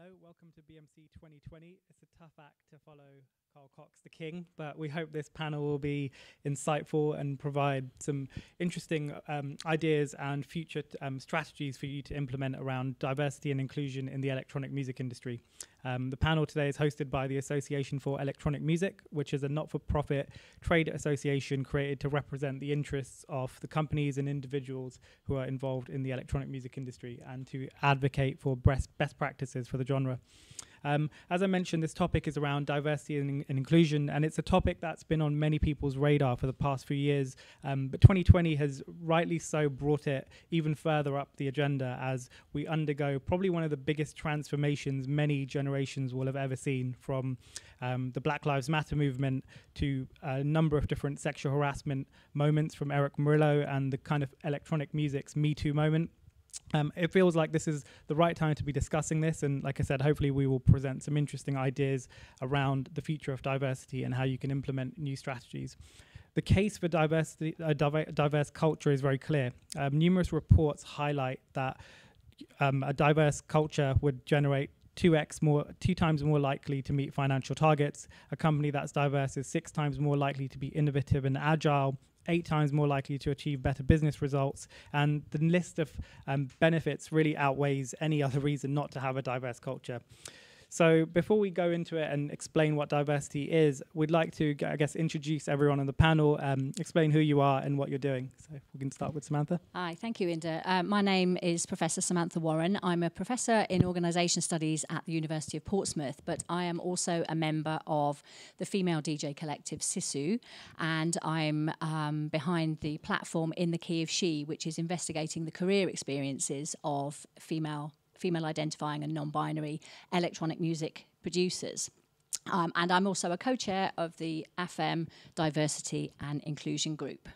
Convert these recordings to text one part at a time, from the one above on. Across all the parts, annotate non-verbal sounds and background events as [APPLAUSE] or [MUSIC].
Hello, welcome to BMC 2020. It's a tough act to follow Carl Cox, the king, but we hope this panel will be insightful and provide some interesting um, ideas and future um, strategies for you to implement around diversity and inclusion in the electronic music industry. Um, the panel today is hosted by the Association for Electronic Music, which is a not for profit trade association created to represent the interests of the companies and individuals who are involved in the electronic music industry and to advocate for best, best practices for the genre. Um, as I mentioned, this topic is around diversity and, and, inclusion, and it's a topic that's been on many people's radar for the past few years. Um, but 2020 has rightly so brought it even further up the agenda as we undergo probably one of the biggest transformations many generations will have ever seen from um, the Black Lives Matter movement to a number of different sexual harassment moments from Erick Morillo and the kind of electronic music's Me Too moment. Um, it feels like this is the right time to be discussing this. And like I said, hopefully we will present some interesting ideas around the future of diversity and how you can implement new strategies. The case for diversity, uh, diverse culture is very clear. Um, numerous reports highlight that um, a diverse culture would generate 2x more, two times more likely to meet financial targets. A company that's diverse is six times more likely to be innovative and agile eight times more likely to achieve better business results. And the list of um, benefits really outweighs any other reason not to have a diverse culture. So before we go into it and explain what diversity is, we'd like to, I guess, introduce everyone on the panel, um, explain who you are and what you're doing. So we can start with Samantha. Hi, thank you, Inder. Uh, my name is Professor Samantha Warren. I'm a professor in organisation studies at the University of Portsmouth, but I am also a member of the female DJ collective SISU, and I'm um, behind the platform In the Key of She, which is investigating the career experiences of female female identifying and non binary electronic music producers. Um, and I'm also a co chair of the AFEM Diversity and Inclusion Group.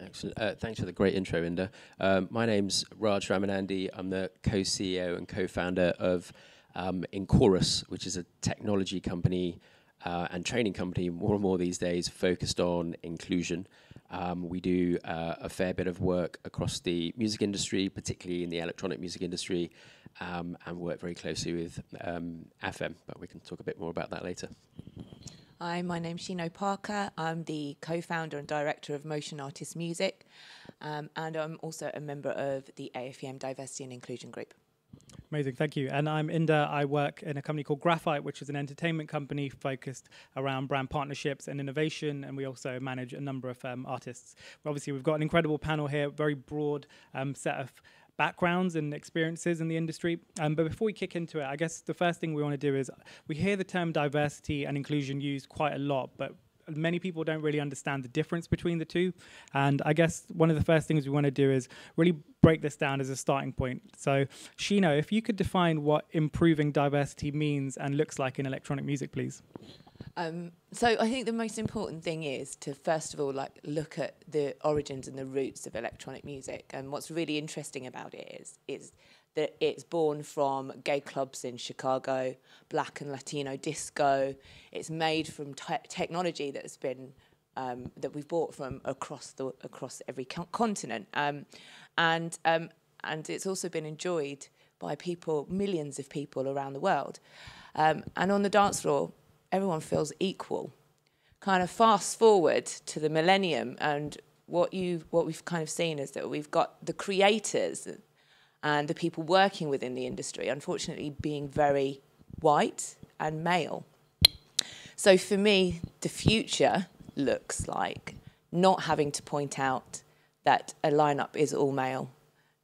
Excellent. Uh, thanks for the great intro, Inder. Um, my name's Raj Ramanandi. I'm the co CEO and co founder of um, InChorus, which is a technology company uh, and training company more and more these days focused on inclusion. Um, we do uh, a fair bit of work across the music industry, particularly in the electronic music industry, um, and work very closely with um, AFEM, but we can talk a bit more about that later. Hi, my name's Shino Parker. I'm the co founder and director of Motion Artist Music, um, and I'm also a member of the AFEM Diversity and Inclusion Group. Amazing, thank you. And I'm Inder. I work in a company called Graphite, which is an entertainment company focused around brand partnerships and innovation. And we also manage a number of um, artists. Obviously, we've got an incredible panel here, very broad um, set of backgrounds and experiences in the industry. Um, but before we kick into it, I guess the first thing we want to do is we hear the term diversity and inclusion used quite a lot, but many people don't really understand the difference between the two. And I guess one of the first things we want to do is really break this down as a starting point. So, Shino, if you could define what improving diversity means and looks like in electronic music, please. Um, so I think the most important thing is to first of all like look at the origins and the roots of electronic music. And what's really interesting about it is is that it's born from gay clubs in Chicago, black and Latino disco. It's made from te technology that's been um, that we've bought from across the across every co continent, um, and um, and it's also been enjoyed by people, millions of people around the world. Um, and on the dance floor, everyone feels equal. Kind of fast forward to the millennium, and what you what we've kind of seen is that we've got the creators and the people working within the industry, unfortunately, being very white and male. So for me, the future looks like not having to point out that a lineup is all male,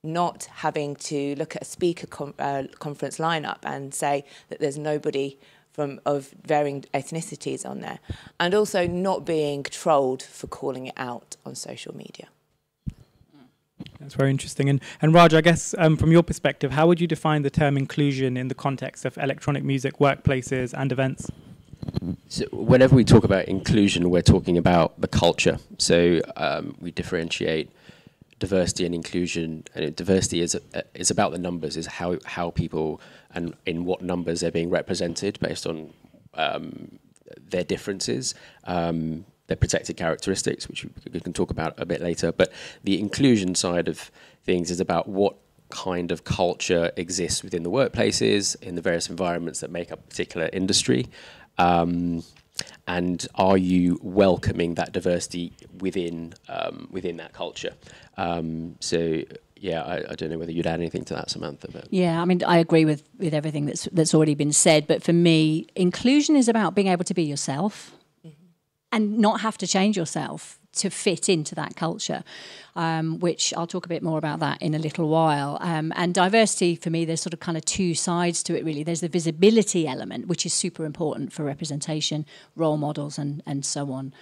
not having to look at a speaker com uh, conference lineup and say that there's nobody from of varying ethnicities on there, and also not being trolled for calling it out on social media. That's very interesting. And, and Raj, I guess um, from your perspective, how would you define the term inclusion in the context of electronic music workplaces and events? So whenever we talk about inclusion, we're talking about the culture. So um, we differentiate diversity and inclusion. And diversity is uh, is about the numbers, is how how people and in what numbers they're being represented based on um, their differences. Um, their protected characteristics, which we can talk about a bit later. But the inclusion side of things is about what kind of culture exists within the workplaces, in the various environments that make up a particular industry. Um, and are you welcoming that diversity within um, within that culture? Um, so yeah, I, I, don't know whether you'd add anything to that, Samantha. But. Yeah, I mean, I agree with with everything that's that's already been said. But for me, inclusion is about being able to be yourself. And not have to change yourself to fit into that culture. Um, which I'll talk a bit more about that in a little while. Um, and diversity, for me, there's sort of kind of two sides to it, really. There's the visibility element, which is super important for representation, role models, and, and so on.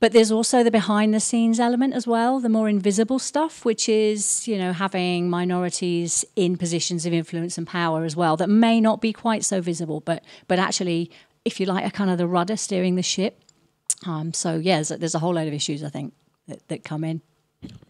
But there's also the behind the scenes element as well, the more invisible stuff, which is, you know, having minorities in positions of influence and power as well that may not be quite so visible, but but actually, if you like, are kind of the rudder steering the ship. Um, so yeah, there's a, there's a whole load of issues I think that, that come in.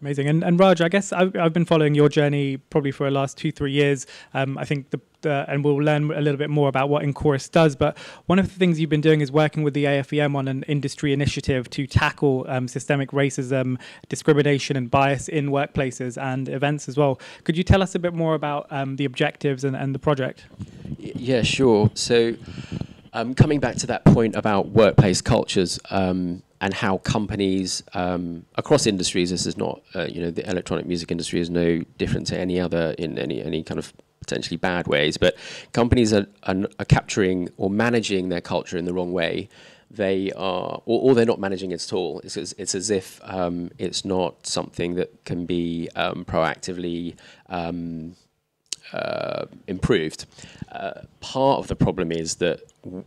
Amazing. And, and Raj, I guess I've, I've been following your journey probably for the last two, three years. Um, I think the, the, and we'll learn a little bit more about what InChorus does. But one of the things you've been doing is working with the AFEM on an industry initiative to tackle um, systemic racism, discrimination, and bias in workplaces and events as well. Could you tell us a bit more about um, the objectives and, and the project? Yeah, sure. So, um, coming back to that point about workplace cultures, um, and how companies um, across industries, this is not, uh, you know, the electronic music industry is no different to any other in any any kind of potentially bad ways, but companies are, are, are capturing or managing their culture in the wrong way. They are, or, or they're not managing it at all. It's, as, it's as if um, it's not something that can be um, proactively um, uh, improved. Part of the problem is that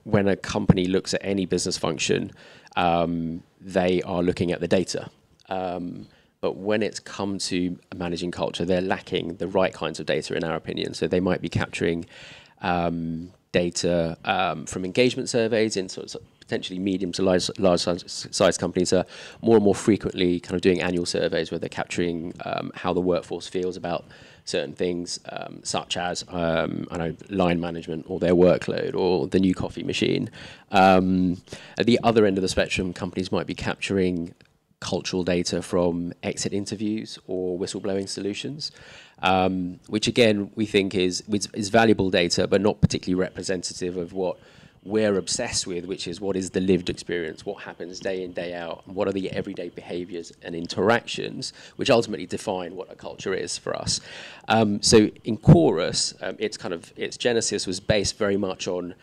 when a company looks at any business function, um, they are looking at the data. Um, but when it's come to managing culture, they're lacking the right kinds of data, in our opinion. So they might be capturing um, data um, from engagement surveys in sort of potentially medium to large, large size companies are more and more frequently kind of doing annual surveys where they're capturing um, how the workforce feels about certain things, um, such as um, I know line management or their workload or the new coffee machine. Um, at the other end of the spectrum, companies might be capturing cultural data from exit interviews or whistleblowing solutions, um, which again we think is, is valuable data, but not particularly representative of what we're obsessed with, which is what is the lived experience, what happens day in, day out, and what are the everyday behaviors and interactions, which ultimately define what a culture is for us. Um, so InChorus, um, its kind of its genesis was based very much on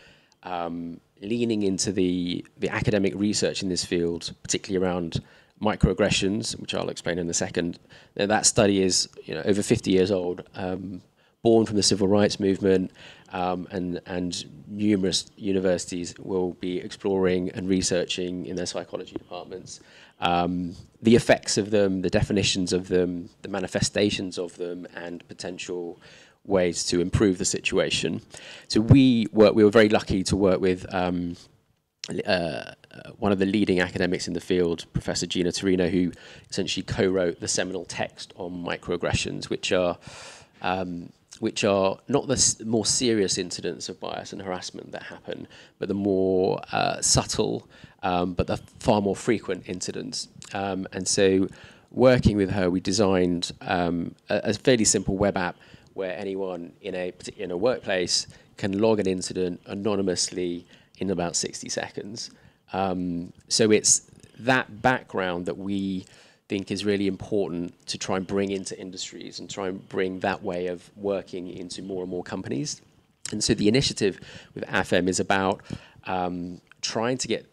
um, leaning into the the academic research in this field, particularly around microaggressions, which I'll explain in a second. Now, that study is you know over 50 years old, um, born from the civil rights movement, um, and and numerous universities will be exploring and researching in their psychology departments um, the effects of them, the definitions of them, the manifestations of them, and potential ways to improve the situation. So we work. We were very lucky to work with. Um, uh, one of the leading academics in the field, Professor Gina Torino, who essentially co-wrote the seminal text on microaggressions, which are um, which are not the more serious incidents of bias and harassment that happen, but the more uh, subtle, um, but the far more frequent incidents. Um, and so, working with her, we designed um, a, a, fairly simple web app where anyone in a in a workplace can log an incident anonymously in about 60 seconds. Um, so it's that background that we think is really important to try and bring into industries and try and bring that way of working into more and more companies. And so the initiative with AFEM is about um, trying to get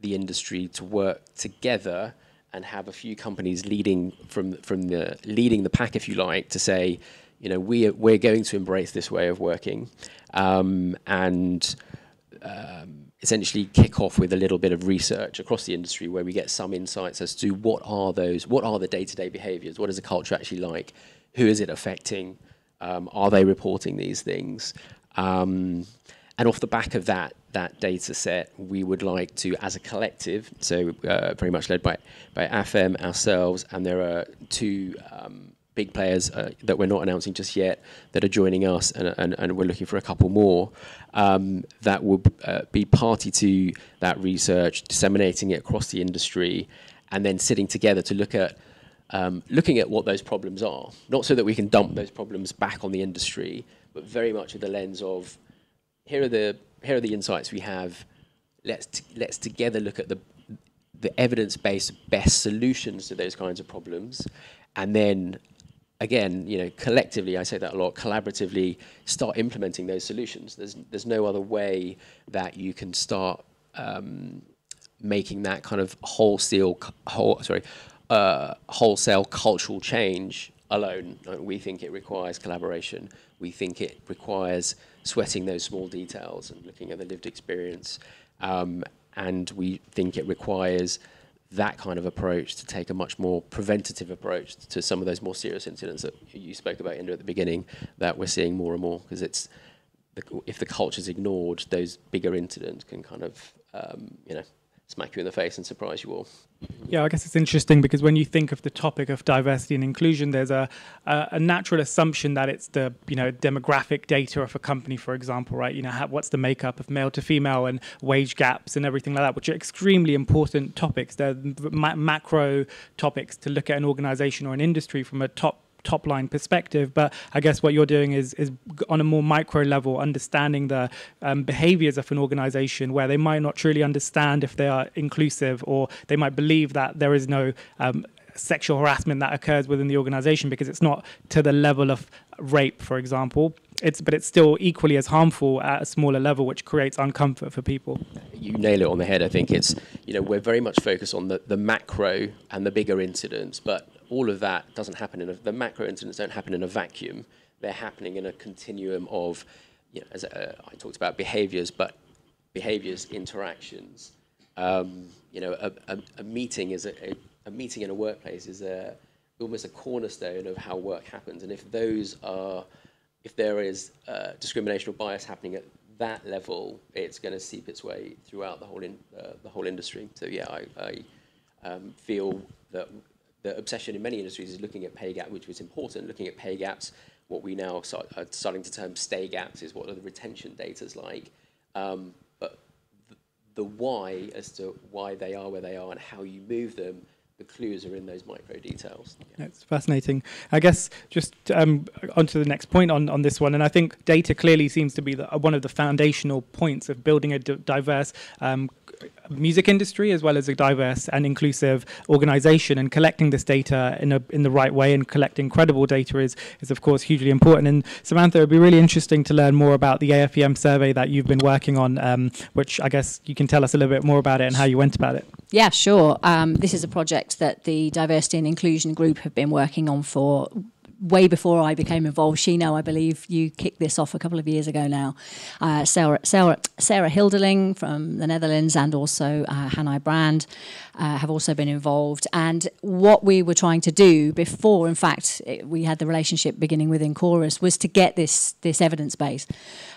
the industry to work together and have a few companies leading from from the leading the pack, if you like, to say, you know, we are, we're going to embrace this way of working, um, and um, essentially kick off with a little bit of research across the industry where we get some insights as to what are those, what are the day-to-day behaviors, what is the culture actually like, who is it affecting, um, are they reporting these things, um, and off the back of that that data set, we would like to, as a collective, so uh, very much led by by AFEM ourselves, and there are two um, big players uh, that we're not announcing just yet that are joining us, and, and, and we're looking for a couple more um, that will uh, be party to that research, disseminating it across the industry, and then sitting together to look at um, looking at what those problems are, not so that we can dump those problems back on the industry, but very much with the lens of here are the here are the insights we have. Let's let's together look at the the evidence-based best solutions to those kinds of problems, and then again, you know, collectively, I say that a lot, collaboratively start implementing those solutions. There's there's no other way that you can start um, making that kind of wholesale, whole, sorry, uh, wholesale cultural change alone. We think it requires collaboration. We think it requires sweating those small details and looking at the lived experience. Um, and we think it requires that kind of approach to take a much more preventative approach to some of those more serious incidents that you spoke about Inder at the beginning that we're seeing more and more because it's the, if the culture is ignored those bigger incidents can kind of um, you know smack you in the face and surprise you all. Yeah, I guess it's interesting because when you think of the topic of diversity and inclusion, there's a, a, a natural assumption that it's the you know demographic data of a company, for example, right? You know, how, what's the makeup of male to female and wage gaps and everything like that, which are extremely important topics. They're ma- macro topics to look at an organization or an industry from a top top line perspective. But I guess what you're doing is is on a more micro level, understanding the um, behaviors of an organization where they might not truly understand if they are inclusive, or they might believe that there is no um, sexual harassment that occurs within the organization because it's not to the level of rape, for example. It's but it's still equally as harmful at a smaller level, which creates uncomfort for people. You nail it on the head. I think it's you know we're very much focused on the, the macro and the bigger incidents, but all of that doesn't happen in a, the macro incidents don't happen in a vacuum. They're happening in a continuum of, you know, as uh, I talked about behaviors, but behaviors, interactions. Um, you know, a, a, a meeting is a, a, meeting in a workplace is a almost a cornerstone of how work happens. And if those are, if there is uh, discrimination or bias happening at that level, it's going to seep its way throughout the whole in, uh, the whole industry. So yeah, I, I um, feel that the obsession in many industries is looking at pay gap, which was important, looking at pay gaps. What we now start, are starting to term stay gaps is what are the retention data's like. Um, but the, the why as to why they are where they are and how you move them the clues are in those micro details. Yeah. It's fascinating. I guess just um, onto the next point on, on this one, and I think data clearly seems to be the, one of the foundational points of building a diverse um, music industry as well as a diverse and inclusive organization and collecting this data in a in the right way and collecting credible data is is of course hugely important and Samantha it would be really interesting to learn more about the AFEM survey that you've been working on um, which I guess you can tell us a little bit more about it and how you went about it yeah sure um, this is a project that the diversity and inclusion group have been working on for way before I became involved. She Shino, I believe you kicked this off a couple of years ago now. Uh, Sarah, Sarah, Sarah Hilderling from the Netherlands and also uh, Hanai Brand uh, have also been involved. And what we were trying to do before, in fact, it, we had the relationship beginning with Chorus, was to get this this evidence base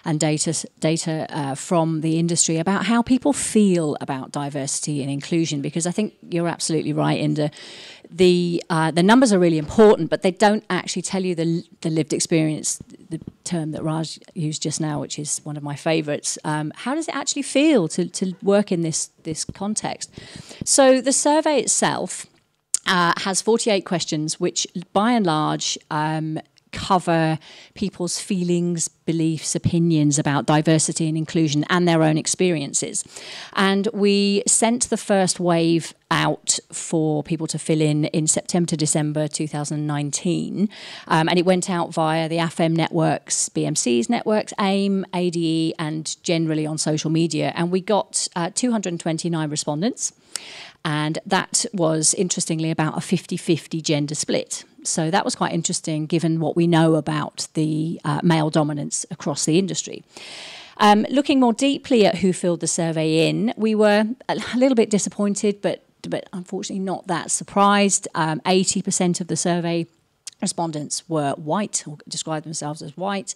and data data uh, from the industry about how people feel about diversity and inclusion. Because I think you're absolutely right, Inder the uh, the numbers are really important, but they don't actually tell you the the lived experience. The term that Raj used just now, which is one of my favourites. Um, how does it actually feel to to work in this this context? So the survey itself. Uh, has 48 questions, which by and large um, cover people's feelings, beliefs, opinions about diversity and inclusion and their own experiences. And we sent the first wave out for people to fill in in September to December 2019. Um, and it went out via the AFEM networks, BMC's networks, AIM, ADE, and generally on social media. And we got uh, 229 respondents. And that was, interestingly, about a 50 50 gender split. So that was quite interesting given what we know about the uh, male dominance across the industry. Um, looking more deeply at who filled the survey in, we were a little bit disappointed, but but unfortunately not that surprised. Um, 80% of the survey respondents were white or described themselves as white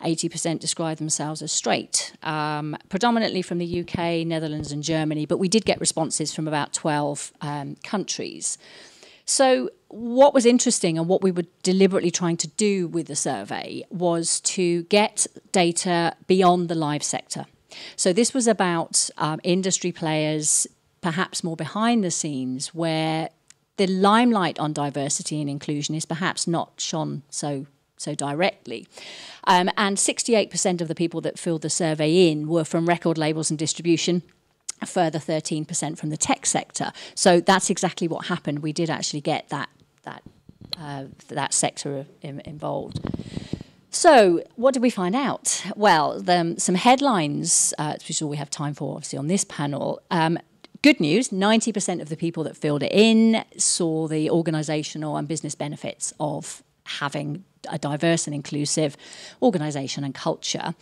80% described themselves as straight um, predominantly from the uk netherlands and germany but we did get responses from about 12 um, countries so, what was interesting and what we were deliberately trying to do with the survey was to get data beyond the live sector. So, this was about um, industry players, perhaps more behind the scenes, where the limelight on diversity and inclusion is perhaps not shone so so directly. Um, and 68% of the people that filled the survey in were from record labels and distribution, a further 13% from the tech sector. So that's exactly what happened. We did actually get that that uh, that sector involved. So, what did we find out? Well, the, some headlines, uh, which is all we have time for, obviously, on this panel. Um, good news 90% of the people that filled it in saw the organisational and business benefits of having a diverse and inclusive organisation and culture.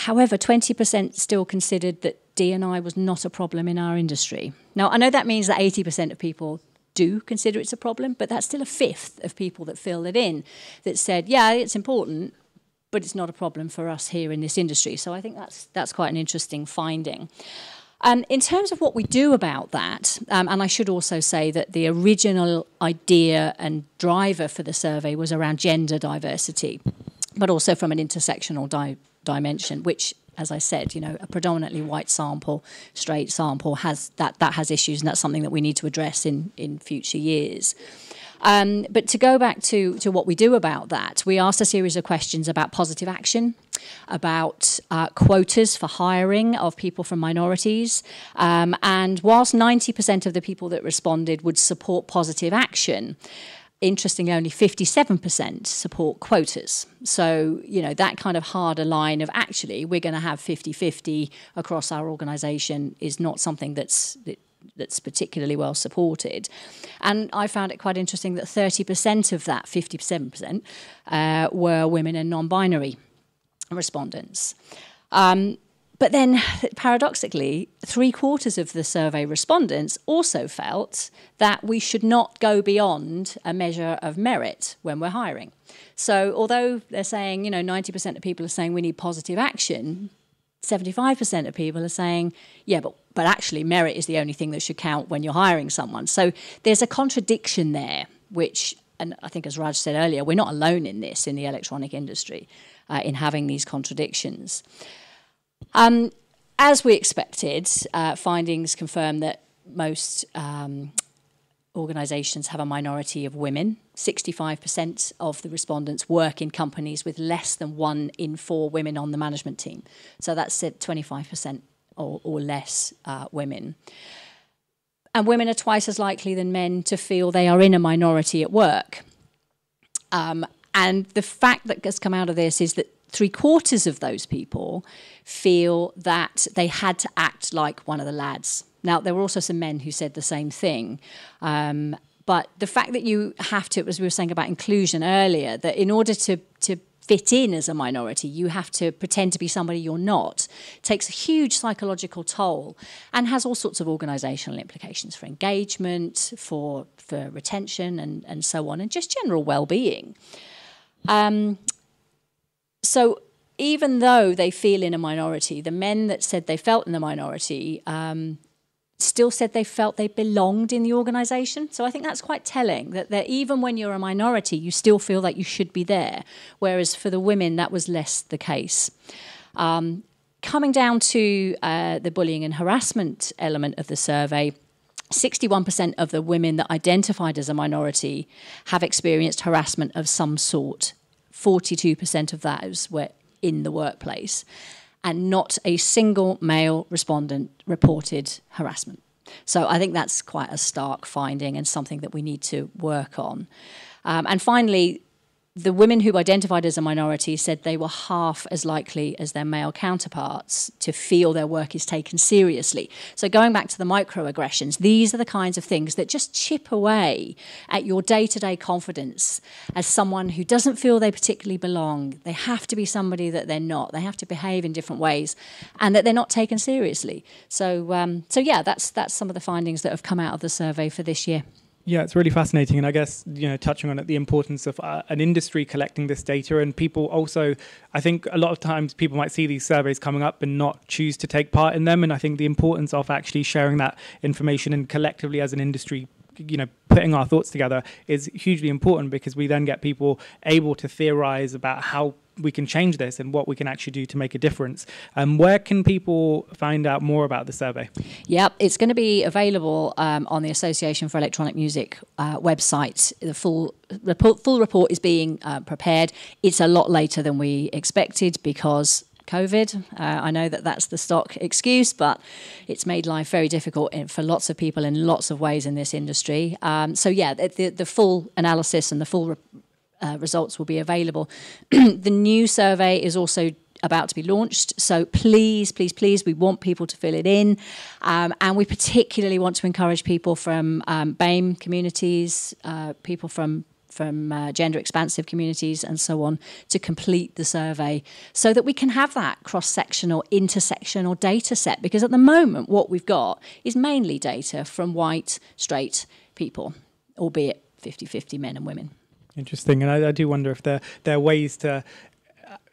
However, 20% still considered that D&I was not a problem in our industry. Now, I know that means that 80% of people do consider it's a problem, but that's still a fifth of people that fill it in that said, yeah, it's important, but it's not a problem for us here in this industry. So I think that's that's quite an interesting finding. Um, in terms of what we do about that, um, and I should also say that the original idea and driver for the survey was around gender diversity, but also from an intersectional di dimension, which, as I said, you know, a predominantly white sample, straight sample has that that has issues, and that's something that we need to address in in future years. Um, but to go back to, to what we do about that, we asked a series of questions about positive action, about uh, quotas for hiring of people from minorities. Um, and whilst 90% of the people that responded would support positive action, interestingly, only 57% support quotas. So, you know, that kind of harder line of actually we're going to have 50 50 across our organisation is not something that's. That that's particularly well supported. And I found it quite interesting that 30% of that, 57%, uh, were women and non binary respondents. Um, but then, paradoxically, three quarters of the survey respondents also felt that we should not go beyond a measure of merit when we're hiring. So, although they're saying, you know, 90% of people are saying we need positive action, 75% of people are saying, yeah, but, but actually, merit is the only thing that should count when you're hiring someone. So there's a contradiction there, which, and I think as Raj said earlier, we're not alone in this in the electronic industry, uh, in having these contradictions. Um, as we expected, uh, findings confirm that most um, organisations have a minority of women. 65% of the respondents work in companies with less than one in four women on the management team. So that's 25% or, or less uh, women. And women are twice as likely than men to feel they are in a minority at work. Um, and the fact that has come out of this is that three quarters of those people feel that they had to act like one of the lads now, there were also some men who said the same thing. Um, but the fact that you have to, as we were saying about inclusion earlier, that in order to, to fit in as a minority, you have to pretend to be somebody you're not, takes a huge psychological toll and has all sorts of organisational implications for engagement, for, for retention, and, and so on, and just general well being. Um, so, even though they feel in a minority, the men that said they felt in the minority um, still said they felt they belonged in the organisation. So I think that's quite telling that, that even when you're a minority, you still feel that you should be there. Whereas for the women, that was less the case. Um, coming down to uh, the bullying and harassment element of the survey, 61% of the women that identified as a minority have experienced harassment of some sort. 42% of those were in the workplace and not a single male respondent reported harassment. So I think that's quite a stark finding and something that we need to work on. Um, and finally, the women who identified as a minority said they were half as likely as their male counterparts to feel their work is taken seriously. So, going back to the microaggressions, these are the kinds of things that just chip away at your day to day confidence as someone who doesn't feel they particularly belong. They have to be somebody that they're not, they have to behave in different ways, and that they're not taken seriously. So, um, so yeah, that's, that's some of the findings that have come out of the survey for this year. Yeah, it's really fascinating, and I guess you know, touching on it, the importance of uh, an industry collecting this data, and people also, I think a lot of times people might see these surveys coming up and not choose to take part in them, and I think the importance of actually sharing that information and collectively as an industry you know putting our thoughts together is hugely important because we then get people able to theorize about how we can change this and what we can actually do to make a difference. Um, where can people find out more about the survey? Yep, it's going to be available um, on the Association for Electronic Music uh, website. The full report, full report is being uh, prepared. It's a lot later than we expected because COVID. Uh, I know that that's the stock excuse, but it's made life very difficult for lots of people in lots of ways in this industry. Um, so yeah, the, the, full analysis and the full re- uh, results will be available. [CLEARS THROAT] the new survey is also about to be launched. So please, please, please, we want people to fill it in. Um, and we particularly want to encourage people from um, BAME communities, uh, people from from uh, gender expansive communities and so on to complete the survey so that we can have that cross sectional, intersectional data set. Because at the moment, what we've got is mainly data from white, straight people, albeit 50 50 men and women. Interesting, and I, I, do wonder if there there are ways to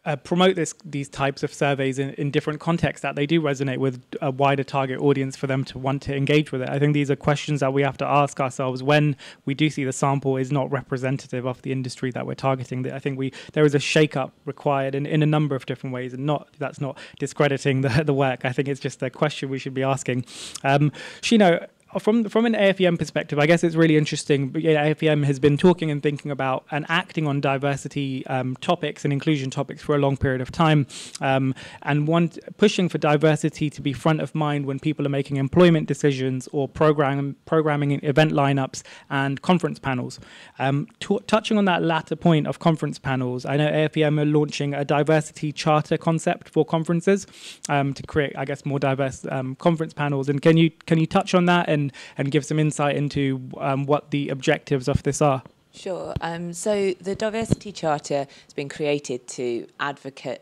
uh, promote this these types of surveys in, in different contexts that they do resonate with a wider target audience for them to want to engage with it. I think these are questions that we have to ask ourselves when we do see the sample is not representative of the industry that we're targeting. I think we there is a shake-up required in, in a number of different ways, and not that's not discrediting the [LAUGHS] the work. I think it's just a question we should be asking. Um, Shino, from from an AFEM perspective, I guess it's really interesting. But yeah, AFEM has been talking and thinking about and acting on diversity um, topics and inclusion topics for a long period of time, um, and want pushing for diversity to be front of mind when people are making employment decisions or program programming event lineups and conference panels. Um, touching on that latter point of conference panels, I know AFEM are launching a diversity charter concept for conferences um, to create, I guess, more diverse um, conference panels. And can you can you touch on that and and, and give some insight into um, what the objectives of this are? Sure. Um, so the Diversity Charter has been created to advocate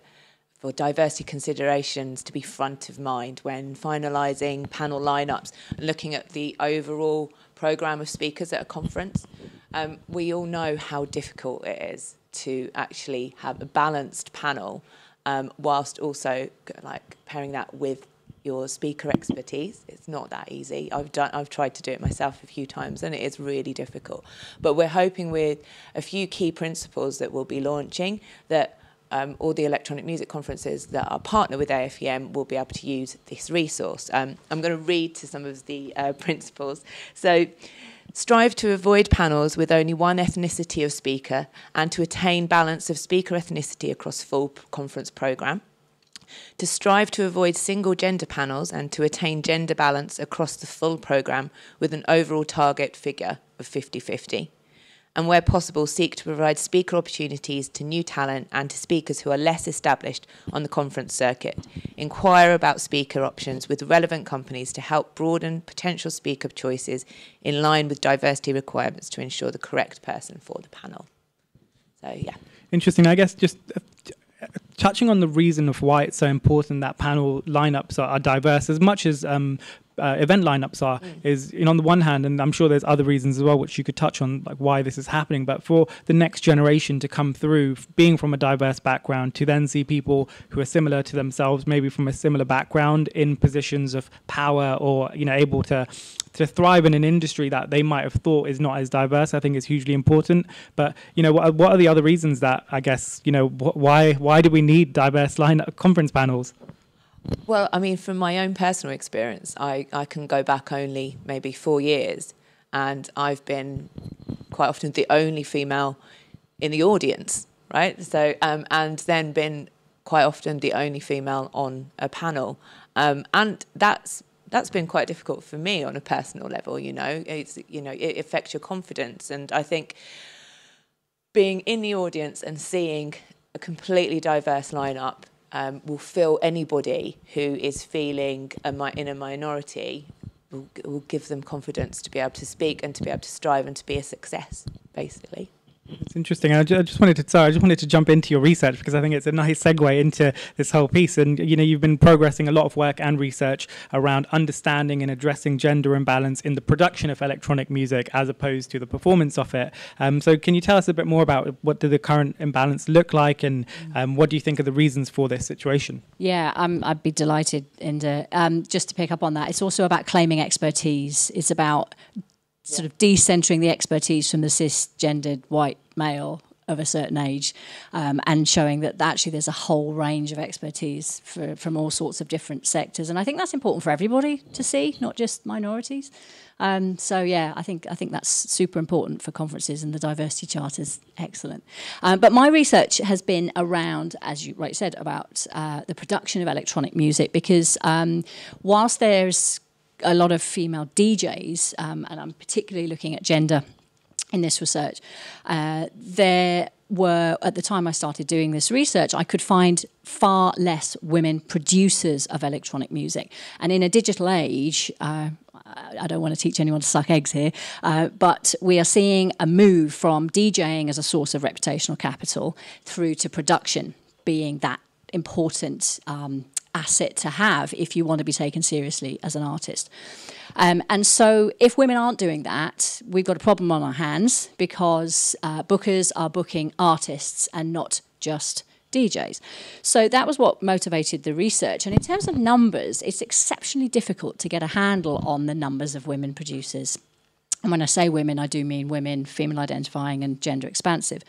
for diversity considerations to be front of mind when finalising panel lineups and looking at the overall programme of speakers at a conference. Um, we all know how difficult it is to actually have a balanced panel um, whilst also like pairing that with your speaker expertise. It's not that easy. I've done I've tried to do it myself a few times and it is really difficult. But we're hoping with a few key principles that we'll be launching that um, all the electronic music conferences that are partner with AFEM will be able to use this resource. Um, I'm going to read to some of the uh, principles. So, strive to avoid panels with only one ethnicity of speaker and to attain balance of speaker ethnicity across full conference programme to strive to avoid single gender panels and to attain gender balance across the full programme with an overall target figure of 50 50. And where possible, seek to provide speaker opportunities to new talent and to speakers who are less established on the conference circuit. Inquire about speaker options with relevant companies to help broaden potential speaker choices in line with diversity requirements to ensure the correct person for the panel. So, yeah. Interesting. I guess just touching on the reason of why it's so important that panel lineups are, are diverse as much as um, uh, event lineups are mm. is you know, on the one hand and i'm sure there's other reasons as well which you could touch on like why this is happening but for the next generation to come through being from a diverse background to then see people who are similar to themselves maybe from a similar background in positions of power or you know able to to thrive in an industry that they might have thought is not as diverse, I think is hugely important. But you know, what, what are the other reasons that I guess you know wh- why why do we need diverse line conference panels? Well, I mean, from my own personal experience, I, I can go back only maybe four years, and I've been quite often the only female in the audience, right? So, um, and then been quite often the only female on a panel, um, and that's that's been quite difficult for me on a personal level. You know, it's you know it affects your confidence, and I think being in the audience and seeing a completely diverse lineup um, will fill anybody who is feeling a mi- in a minority will, will give them confidence to be able to speak and to be able to strive and to be a success, basically. It's interesting. I just wanted to sorry, I just wanted to jump into your research because I think it's a nice segue into this whole piece. And you know, you've been progressing a lot of work and research around understanding and addressing gender imbalance in the production of electronic music as opposed to the performance of it. Um, so, can you tell us a bit more about what do the current imbalance look like, and um, what do you think are the reasons for this situation? Yeah, I'd be delighted. And um, just to pick up on that, it's also about claiming expertise. It's about sort of decentering the expertise from the cisgendered white male of a certain age, um, and showing that actually there's a whole range of expertise for, from all sorts of different sectors. And I think that's important for everybody to see, not just minorities. Um, so yeah, I think I think that's super important for conferences, and the diversity charter is excellent. Um, but my research has been around, as you rightly said, about uh, the production of electronic music, because um, whilst there's a lot of female DJs, um, and I'm particularly looking at gender in this research, uh, there were, at the time I started doing this research, I could find far less women producers of electronic music. And in a digital age, uh, I don't want to teach anyone to suck eggs here, uh, but we are seeing a move from DJing as a source of reputational capital through to production being that important um, asset to have if you want to be taken seriously as an artist. Um, and so, if women aren't doing that, we've got a problem on our hands because uh, bookers are booking artists and not just DJs. So that was what motivated the research. And in terms of numbers, it's exceptionally difficult to get a handle on the numbers of women producers. And when I say women, I do mean women, female identifying, and gender expansive.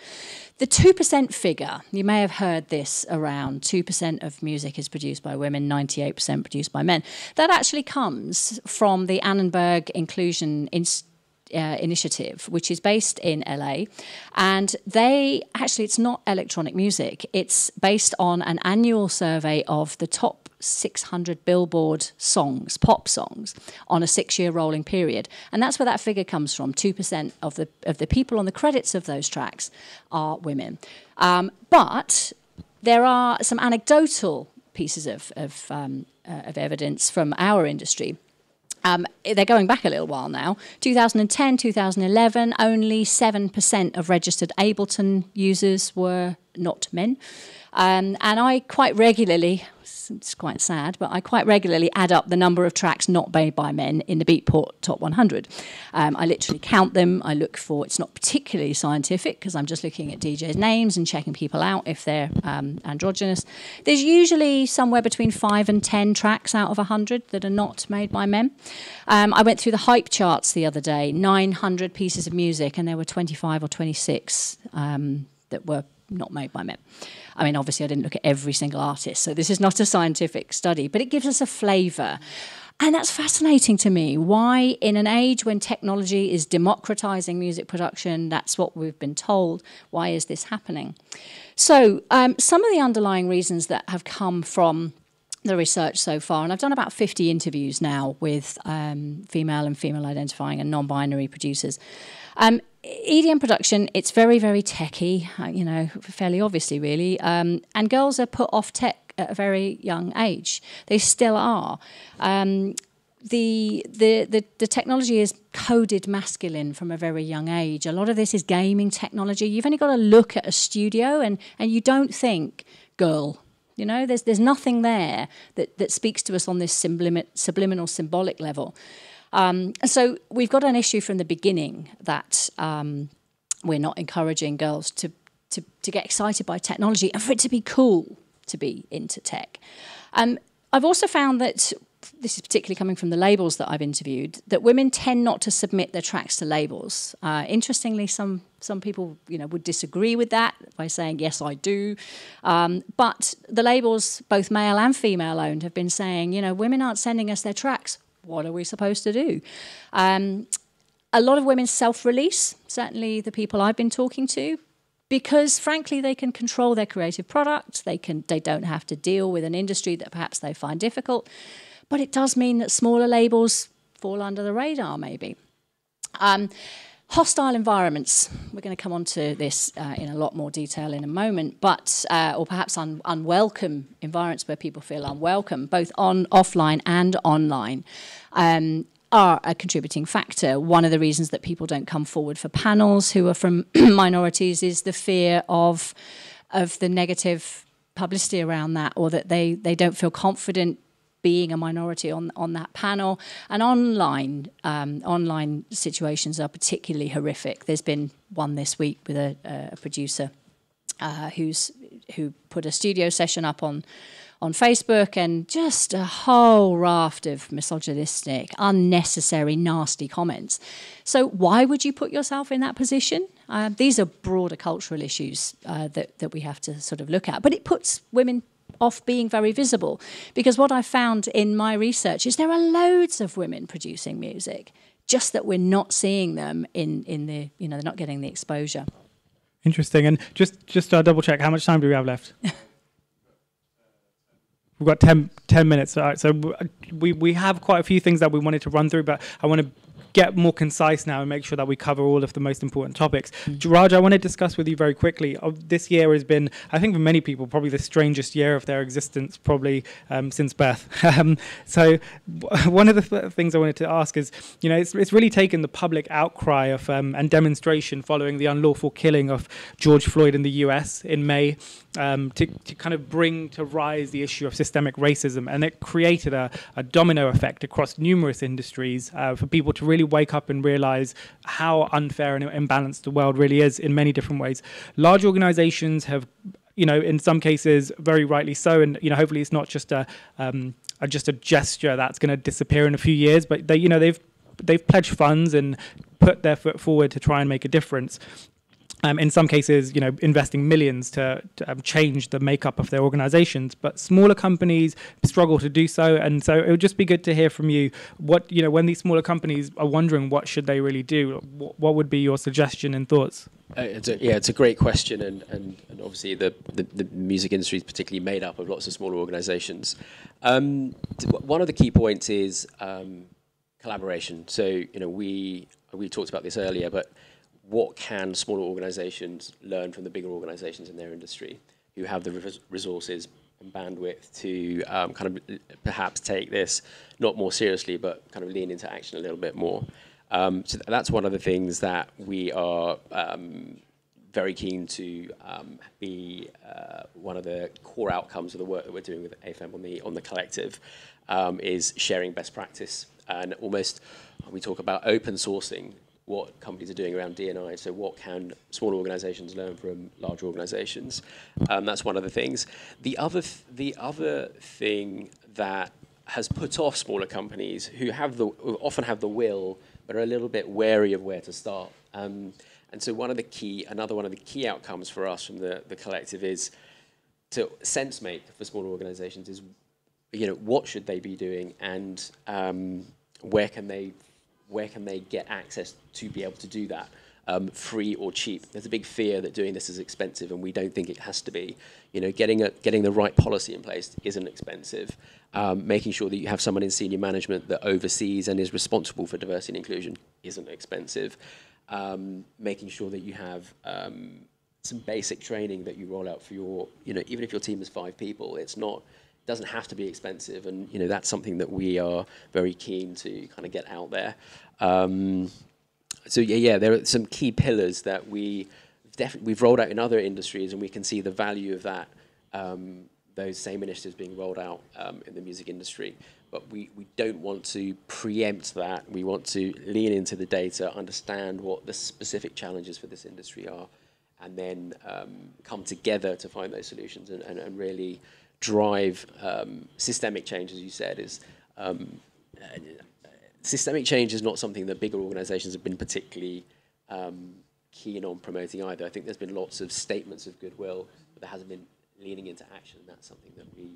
The 2% figure, you may have heard this around 2% of music is produced by women, 98% produced by men. That actually comes from the Annenberg Inclusion Institute uh, initiative, which is based in LA. And they actually, it's not electronic music, it's based on an annual survey of the top 600 billboard songs, pop songs, on a six year rolling period. And that's where that figure comes from 2% of the, of the people on the credits of those tracks are women. Um, but there are some anecdotal pieces of, of, um, uh, of evidence from our industry um, they're going back a little while now. 2010, 2011, only 7% of registered Ableton users were not men. Um, and I quite regularly, it's quite sad, but I quite regularly add up the number of tracks not made by men in the Beatport Top 100. Um, I literally count them. I look for, it's not particularly scientific because I'm just looking at DJs' names and checking people out if they're um, androgynous. There's usually somewhere between five and 10 tracks out of 100 that are not made by men. Um, I went through the hype charts the other day 900 pieces of music, and there were 25 or 26 um, that were not made by men. I mean, obviously, I didn't look at every single artist, so this is not a scientific study, but it gives us a flavour. And that's fascinating to me. Why, in an age when technology is democratizing music production, that's what we've been told, why is this happening? So, um, some of the underlying reasons that have come from the research so far, and I've done about 50 interviews now with um, female and female identifying and non binary producers. Um, EDM production, it's very, very techy, uh, you know, fairly obviously, really. Um, and girls are put off tech at a very young age. They still are. Um, the, the, the, the technology is coded masculine from a very young age. A lot of this is gaming technology. You've only got to look at a studio and, and you don't think girl. You know, there's, there's nothing there that, that speaks to us on this subliminal, symbolic level. Um, so we've got an issue from the beginning that um, we're not encouraging girls to, to, to get excited by technology and for it to be cool to be into tech. Um, I've also found that this is particularly coming from the labels that I've interviewed, that women tend not to submit their tracks to labels. Uh, interestingly, some some people you know would disagree with that by saying yes, I do. Um, but the labels, both male and female owned, have been saying you know women aren't sending us their tracks what are we supposed to do? Um, a lot of women self release, certainly the people I've been talking to, because frankly they can control their creative product. They can they don't have to deal with an industry that perhaps they find difficult. But it does mean that smaller labels fall under the radar maybe. Um, hostile environments we're going to come on to this uh, in a lot more detail in a moment but uh, or perhaps un- unwelcome environments where people feel unwelcome both on offline and online um, are a contributing factor. One of the reasons that people don't come forward for panels who are from [CLEARS THROAT] minorities is the fear of of the negative publicity around that, or that they they don't feel confident being a minority on on that panel. And online um, online situations are particularly horrific. There's been one this week with a, a producer uh, who's who put a studio session up on on Facebook and just a whole raft of misogynistic, unnecessary, nasty comments. So, why would you put yourself in that position? Uh, these are broader cultural issues uh, that, that we have to sort of look at. But it puts women off being very visible. Because what I found in my research is there are loads of women producing music, just that we're not seeing them in, in the, you know, they're not getting the exposure. Interesting. And just just to double check, how much time do we have left? [LAUGHS] We've got 10, 10 minutes. All right, so we, we have quite a few things that we wanted to run through, but I want to get more concise now and make sure that we cover all of the most important topics. Mm. Raj, I want to discuss with you very quickly. Uh, this year has been, I think, for many people, probably the strangest year of their existence, probably um, since birth. [LAUGHS] um, so, w- one of the th- things I wanted to ask is, you know, it's, it's really taken the public outcry of um, and demonstration following the unlawful killing of George Floyd in the U.S. in May um, to, to kind of bring to rise the issue of systemic racism. And it created a, a domino effect across numerous industries uh, for people to really wake up and realize how unfair and imbalanced the world really is in many different ways. Large organizations have you know, in some cases, very rightly so, and you know, hopefully, it's not just a, um, a just a gesture that's going to disappear in a few years. But they, you know, they've they've pledged funds and put their foot forward to try and make a difference um, in some cases, you know, investing millions to, to um, change the makeup of their organizations. But smaller companies struggle to do so, and so it would just be good to hear from you what you know when these smaller companies are wondering what should they really do. What, what would be your suggestion and thoughts? Uh, it's a, yeah, it's a great question, and, and, and obviously the, the, the, music industry is particularly made up of lots of smaller organisations. Um, one of the key points is um, collaboration. So you know we we talked about this earlier, but what can smaller organizations learn from the bigger organizations in their industry who have the resources and bandwidth to um, kind of perhaps take this not more seriously, but kind of lean into action a little bit more. Um, so that's one of the things that we are um, very keen to um, be uh, one of the core outcomes of the work that we're doing with AFEM on the on the collective um, is sharing best practice and almost we talk about open sourcing what companies are doing around D&I. So what can small organisations learn from large organisations? Um, that's one of the things. The other, th- the other thing that has put off smaller companies who have the who often have the will but are a little bit wary of where to start. Um, and so one of the key, another one of the key outcomes for us from the, the collective is to sense make for smaller organisations is, you know, what should they be doing and um, where can they where can they get access to be able to do that? Um, free or cheap. There's a big fear that doing this is expensive, and we don't think it has to be. You know, getting a, getting the right policy in place isn't expensive. Um, making sure that you have someone in senior management that oversees and is responsible for diversity and inclusion isn't expensive. Um, making sure that you have um, some basic training that you roll out for your, you know, even if your team is five people, it's not doesn't have to be expensive, and you know that's something that we are very keen to kind of get out there. Um, so yeah, yeah, there are some key pillars that we definitely we've rolled out in other industries, and we can see the value of that. Um, those same initiatives being rolled out um, in the music industry, but we, we don't want to preempt that. We want to lean into the data, understand what the specific challenges for this industry are, and then um, come together to find those solutions and, and, and really drive um, systemic change, as you said, is um, uh, systemic change is not something that bigger organisations have been particularly um, keen on promoting either. I think there's been lots of statements of goodwill, but there hasn't been leaning into action. And that's something that we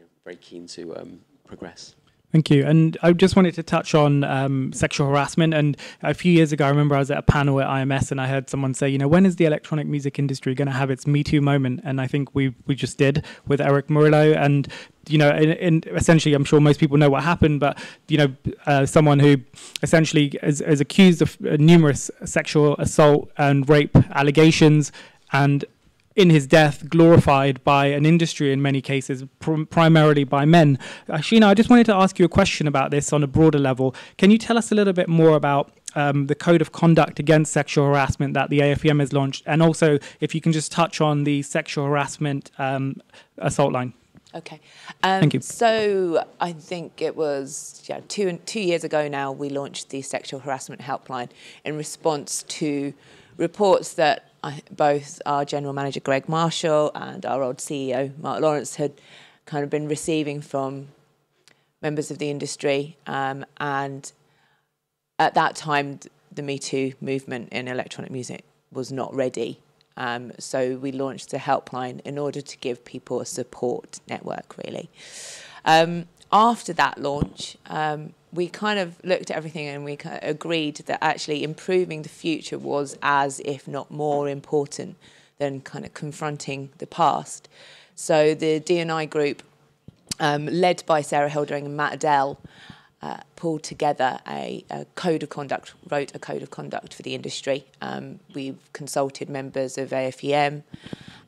are very keen to um, progress. Thank you. And I just wanted to touch on um, sexual harassment. And a few years ago, I remember I was at a panel at IMS and I heard someone say, you know, when is the electronic music industry going to have its Me Too moment? And I think we we just did with Erick Morillo. And, you know, in essentially, I'm sure most people know what happened, but, you know, uh, someone who essentially is, is accused of numerous sexual assault and rape allegations and in his death glorified by an industry in many cases, pr- primarily by men. Uh, Shino, I just wanted to ask you a question about this on a broader level. Can you tell us a little bit more about um, the code of conduct against sexual harassment that the AFEM has launched, and also if you can just touch on the sexual harassment um, assault line? Okay. Um, Thank you. So I think it was yeah two two years ago now we launched the sexual harassment helpline in response to reports that Both our general manager Greg Marshall and our old CEO Mark Lawrence had kind of been receiving from members of the industry. Um, and at that time, the Me Too movement in electronic music was not ready. Um, so we launched a helpline in order to give people a support network, really. Um, after that launch, um, we kind of looked at everything and we kind of agreed that actually improving the future was as, if not more, important than kind of confronting the past. So the D&I group, um, led by Sarah Hildering and Matt Adele, uh, pulled together a, a, code of conduct, wrote a code of conduct for the industry. Um, we've consulted members of AFEM,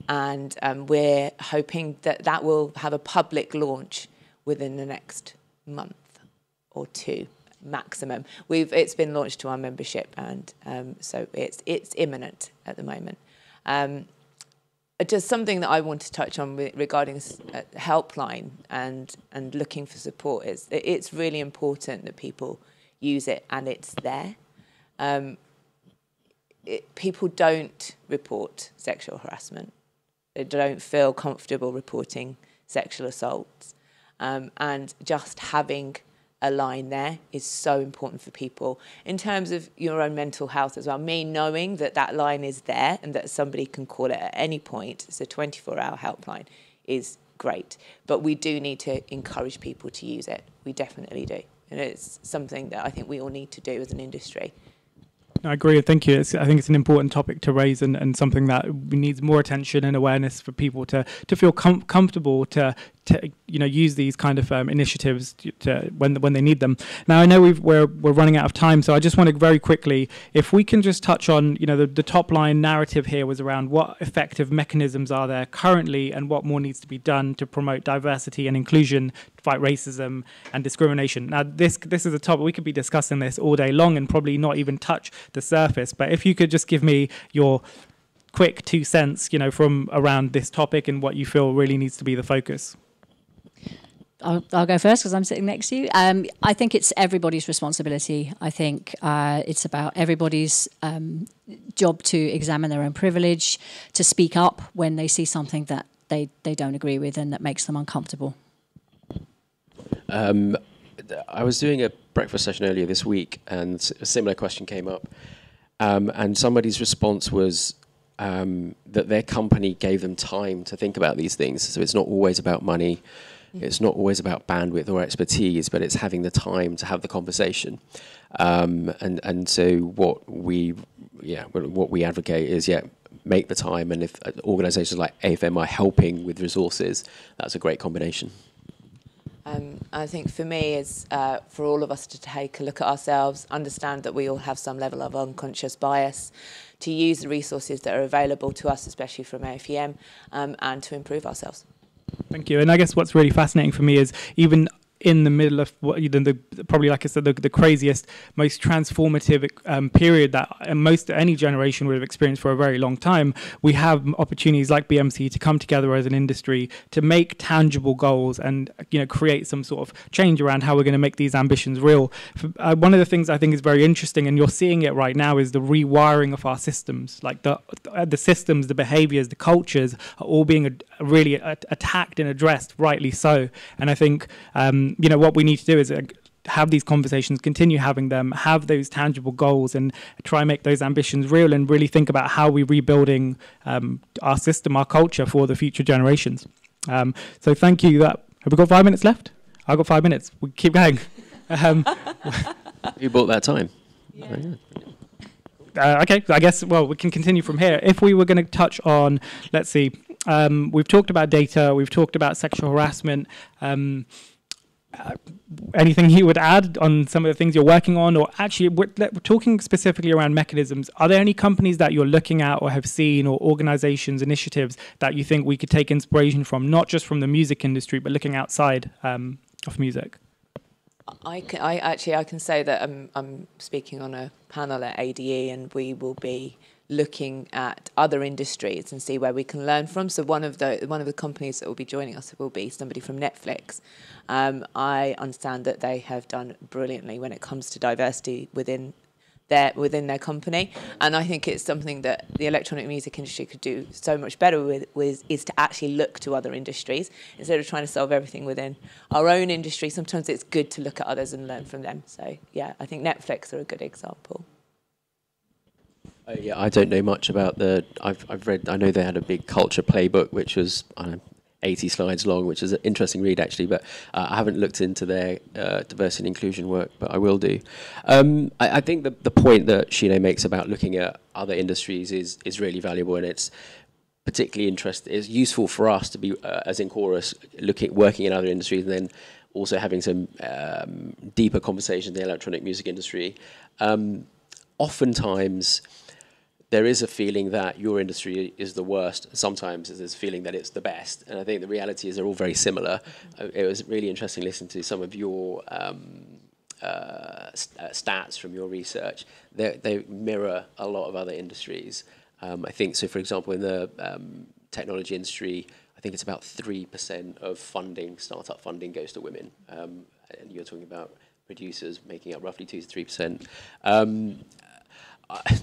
and um, we're hoping that that will have a public launch within the next month or two maximum. We've it's been launched to our membership, and um, so it's it's imminent at the moment. Um, just something that I want to touch on regarding helpline and and looking for support is it's really important that people use it and it's there. Um, it, people don't report sexual harassment. They don't feel comfortable reporting sexual assaults, um, and just having a line there is so important for people in terms of your own mental health as well. Me knowing that that line is there and that somebody can call it at any point, it's a 24 hour helpline, is great. But we do need to encourage people to use it. We definitely do. And it's something that I think we all need to do as an industry. I agree. Thank you. It's, I think it's an important topic to raise and, and something that needs more attention and awareness for people to, to feel com- comfortable to you know use these kind of um, initiatives to, to, when when they need them. Now I know we we're we're running out of time, so I just want to very quickly, if we can just touch on you know the, the top line narrative here was around what effective mechanisms are there currently and what more needs to be done to promote diversity and inclusion, fight racism and discrimination. Now this this is a topic we could be discussing this all day long and probably not even touch the surface. But if you could just give me your quick two cents, you know, from around this topic and what you feel really needs to be the focus. I'll, I'll, go first because I'm sitting next to you. Um, I think it's everybody's responsibility. I think uh, it's about everybody's um, job to examine their own privilege, to speak up when they see something that they, they don't agree with and that makes them uncomfortable. Um, I was doing a breakfast session earlier this week, and a similar question came up. Um, and somebody's response was um, that their company gave them time to think about these things. So it's not always about money. It's not always about bandwidth or expertise, but it's having the time to have the conversation. Um, and and so what we yeah what we advocate is yeah make the time, and if uh, organisations like AFEM are helping with resources, that's a great combination. Um, I think for me, is uh, for all of us to take a look at ourselves, understand that we all have some level of unconscious bias, to use the resources that are available to us, especially from AFEM, um, and to improve ourselves. Thank you. And I guess what's really fascinating for me is even in the middle of what the, the probably like I said the, the craziest most transformative um, period that uh, most any generation would have experienced for a very long time we have opportunities like BMC to come together as an industry to make tangible goals and you know create some sort of change around how we're going to make these ambitions real uh, one of the things I think is very interesting and you're seeing it right now is the rewiring of our systems like the uh, the systems the behaviors the cultures are all being really attacked and addressed rightly so and I think um, you know, what we need to do is uh, have these conversations, continue having them, have those tangible goals, and try and make those ambitions real, and really think about how we're rebuilding um, our system, our culture for the future generations. Um, so thank you. That have we got five minutes left? I've got five minutes. We keep going. [LAUGHS] Um, [LAUGHS] you bought that time. Yeah. Uh, okay, I guess. Well, we can continue from here. If we were going to touch on, let's see, um, we've talked about data, we've talked about sexual harassment. Um, uh, anything you would add on some of the things you're working on? Or actually we're, we're, talking specifically around mechanisms. Are there any companies that you're looking at or have seen or organizations initiatives that you think we could take inspiration from? Not just from the music industry but looking outside um, of music. I, can, I actually I can say that I'm, I'm speaking on a panel at ADE and we will be looking at other industries and see where we can learn from. So one of the one of the companies that will be joining us will be somebody from Netflix. Um, I understand that they have done brilliantly when it comes to diversity within their within their company. And I think it's something that the electronic music industry could do so much better with, with is to actually look to other industries instead of trying to solve everything within our own industry. Sometimes it's good to look at others and learn from them. So yeah, I think Netflix are a good example. Uh, yeah, I don't know much about the. I've I've read. I know they had a big culture playbook, which was know, 80 slides long, which is an interesting read actually. But uh, I haven't looked into their uh, diversity and inclusion work, but I will do. Um, I, I, think the the point that Shino makes about looking at other industries is is really valuable, and it's particularly interesting. It's useful for us to be uh, as InChorus looking working in other industries, and then also having some um, deeper conversations in the electronic music industry. Um, oftentimes there is a feeling that your industry is the worst. Sometimes there's a feeling that it's the best. And I think the reality is they're all very similar. Uh, it was really interesting listening to some of your um, uh, st- uh, stats from your research. They, they mirror a lot of other industries. Um, I think, so for example, in the um, technology industry, I think it's about 3% of funding, startup funding, goes to women. Um, and you're talking about producers making up roughly 2 to 3%.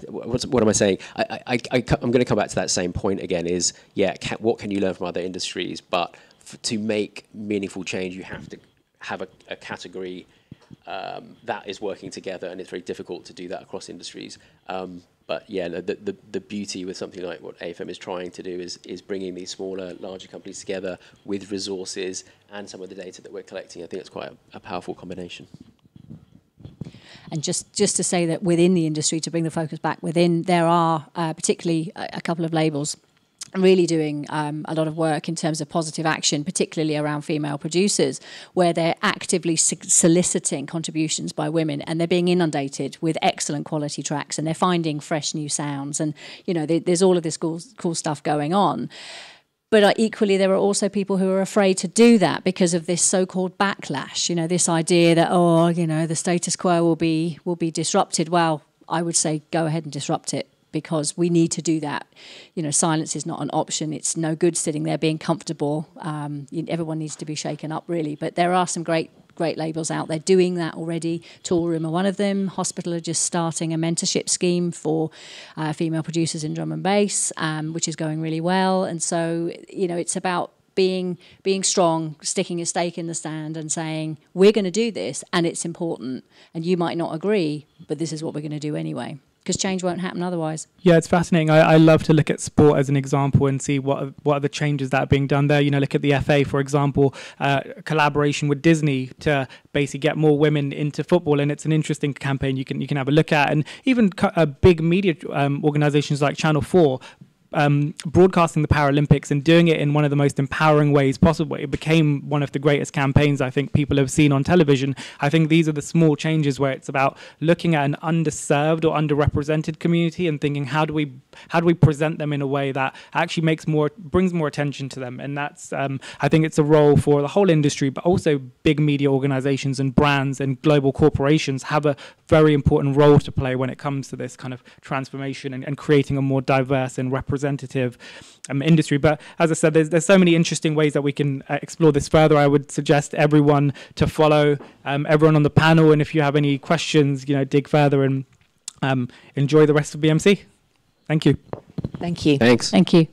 What am I saying? I, I, I, am going to come back to that same point again. Is yeah, can, what can you learn from other industries? But to make meaningful change, you have to have a, a category um, that is working together, and it's very difficult to do that across industries. Um, but yeah, the, the, the beauty with something like what AFEM is trying to do is is bringing these smaller, larger companies together with resources and some of the data that we're collecting. I think it's quite a, a powerful combination. And just, just to say that within the industry, to bring the focus back within, there are uh, particularly a, a, couple of labels really doing um, a lot of work in terms of positive action, particularly around female producers, where they're actively soliciting contributions by women and they're being inundated with excellent quality tracks and they're finding fresh new sounds. And, you know, there's all of this cool, cool stuff going on. But uh, equally, there are also people who are afraid to do that because of this so-called backlash. You know, this idea that oh, you know, the status quo will be will be disrupted. Well, I would say go ahead and disrupt it because we need to do that. You know, silence is not an option. It's no good sitting there being comfortable. Um, everyone needs to be shaken up, really. But there are some great great labels out there doing that already. Toolroom are one of them. Hospital are just starting a mentorship scheme for uh, female producers in drum and bass, um, which is going really well. And so, you know, it's about being being strong, sticking a stake in the sand, and saying we're going to do this, and it's important. And you might not agree, but this is what we're going to do anyway because change won't happen otherwise. Yeah, it's fascinating. I, I love to look at sport as an example and see what what are the changes that are being done there. You know, look at the FA, for example, uh, collaboration with Disney to basically get more women into football, and it's an interesting campaign you can you can have a look at. And even uh, big media um, organizations like Channel Four um, broadcasting the Paralympics and doing it in one of the most empowering ways possible. It became one of the greatest campaigns I think people have seen on television. I think these are the small changes where it's about looking at an underserved or underrepresented community and thinking how do we how do we present them in a way that actually makes more brings more attention to them. And that's um, I think it's a role for the whole industry, but also big media organizations and brands and global corporations have a very important role to play when it comes to this kind of transformation and, and creating a more diverse and representative representative um, industry. But as I said, there's, there's so many interesting ways that we can uh, explore this further. I would suggest everyone to follow um, everyone on the panel, and if you have any questions, you know, dig further and um, enjoy the rest of BMC. Thank you. Thank you. Thanks. Thank you.